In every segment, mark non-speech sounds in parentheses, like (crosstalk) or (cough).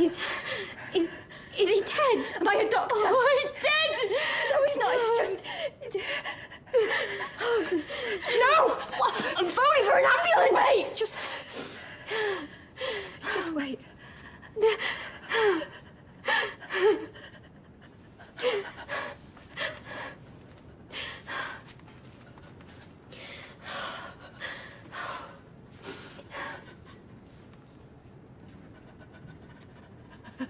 Is, is, is he dead? Am I a doctor? Oh, he's dead! No, he's not. It's just. No! I'm phoning for an ambulance! Wait! Just. Just wait. Is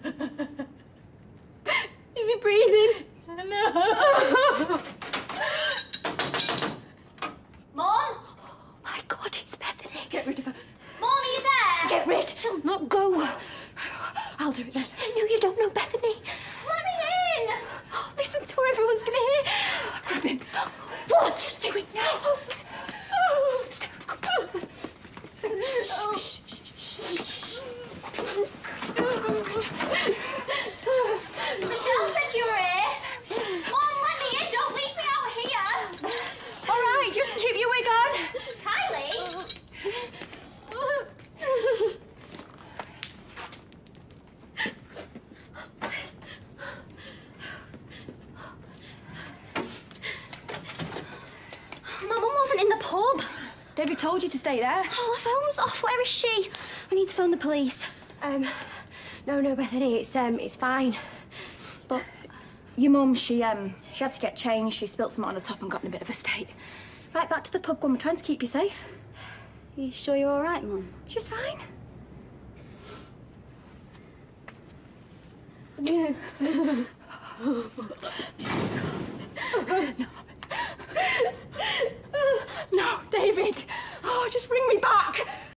he breathing? No. Mom? Oh (gasps) My God, it's Bethany. Get rid of her. Mom, are you there? Get rid. She'll not go. I'll do it then. No, you don't know Bethany. Let me in! Oh, (gasps) listen to her. Everyone's going to hear. Grab (gasps) him. What? Do it now. Oh, Sarah, come on. Shh, shh, shh, Michelle said you were here. Mom, let me in. Don't leave me out here. All right, just keep your wig on. Kylie? My mum wasn't in the pub. David told you to stay there. Oh, the phone's off. Where is she? We need to phone the police. Um, no, no, Bethany, it's um, it's fine. But your mum, she um, she had to get changed. She spilt something on the top and got in a bit of a state. Right back to the pub. We're trying to keep you safe. You sure you're all right, Mum? She's fine. (laughs) no, David. Oh, just bring me back.